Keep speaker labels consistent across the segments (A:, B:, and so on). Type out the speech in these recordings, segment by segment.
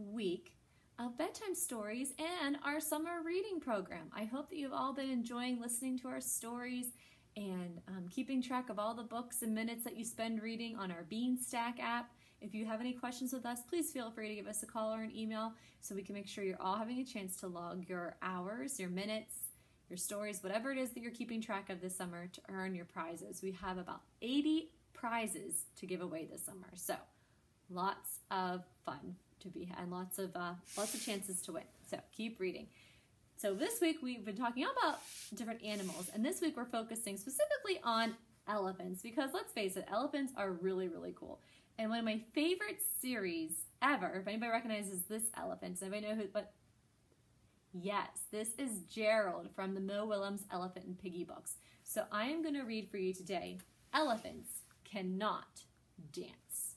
A: week of bedtime stories and our summer reading program. I hope that you've all been enjoying listening to our stories and um, keeping track of all the books and minutes that you spend reading on our Beanstack app. If you have any questions with us, please feel free to give us a call or an email so we can make sure you're all having a chance to log your hours, your minutes, your stories, whatever it is that you're keeping track of this summer to earn your prizes. We have about 80 prizes to give away this summer. So lots of fun to be and lots of uh, lots of chances to win. So keep reading. So this week we've been talking about different animals, and this week we're focusing specifically on elephants because let's face it, elephants are really really cool. And one of my favorite series ever, if anybody recognizes this elephant, does anybody know who? But yes, this is Gerald from the Mo Willems Elephant and Piggy books. So I am going to read for you today. Elephants cannot dance.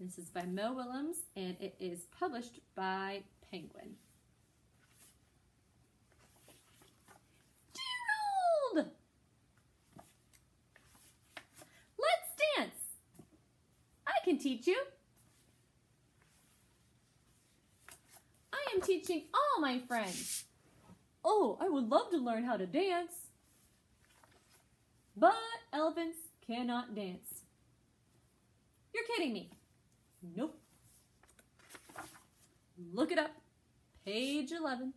A: This is by Mo Willems and it is published by Penguin. Gerald! Let's dance. I can teach you. I am teaching all my friends. Oh, I would love to learn how to dance. But elephants cannot dance. You're kidding me. Nope. Look it up. Page 11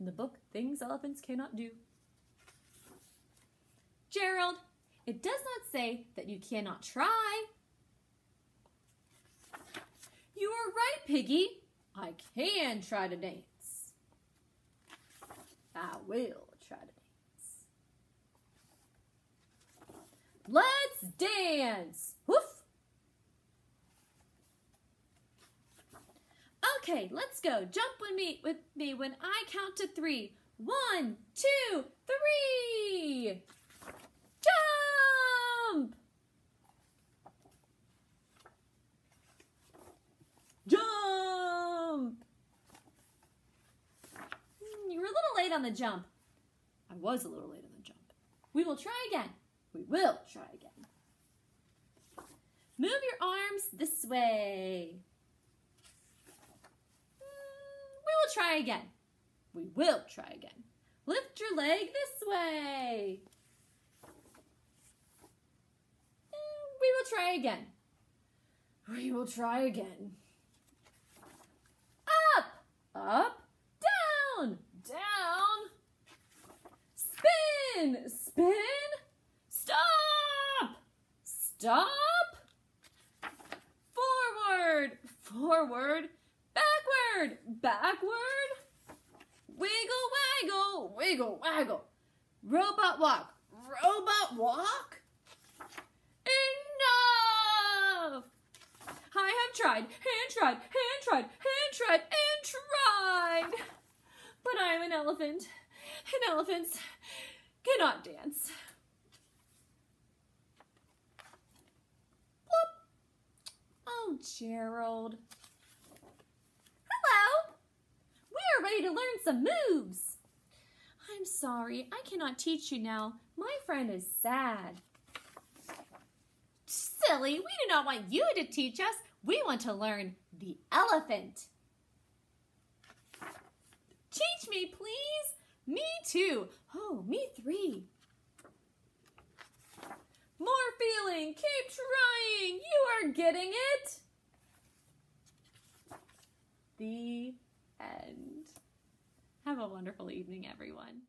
A: in the book Things Elephants Cannot Do. Gerald, it does not say that you cannot try. You are right, Piggy. I can try to dance. I will try to dance. Let's dance. Okay, let's go. Jump with me with me when I count to three. One, two, three. Jump! Jump! Hmm, you were a little late on the jump. I was a little late on the jump. We will try again. We will try again. Move your arms this way. Hmm, we will try again. We will try again. Lift your leg this way. We will try again. We will try again. Up, up, down, down. Spin, spin. Stop, stop. Forward, forward. Backward, backward. Wiggle, waggle, wiggle, waggle. Robot walk, robot walk. Enough! I have tried, and tried, and tried, and tried, and tried. But I am an elephant, and elephants cannot dance. Oh, Gerald. Hello. We are ready to learn some moves. I'm sorry, I cannot teach you now. My friend is sad. Silly, we do not want you to teach us. We want to learn the elephant. Teach me, please. Me too. Oh, me three. More feeling. Keep trying. You are getting it. The end. Have a wonderful evening, everyone.